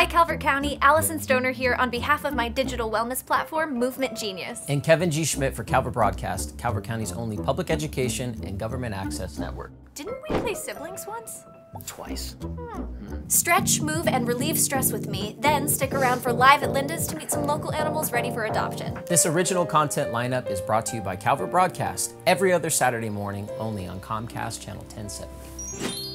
Hi, Calvert County. Alyson Stoner here on behalf of my digital wellness platform, Movement Genius. And Kevin G. Schmidt for Calvert Broadcast, Calvert County's only public education and government access network. Didn't we play siblings once? Twice. Hmm. Stretch, move, and relieve stress with me, then stick around for Live at Linda's to meet some local animals ready for adoption. This original content lineup is brought to you by Calvert Broadcast every other Saturday morning only on Comcast Channel 1070.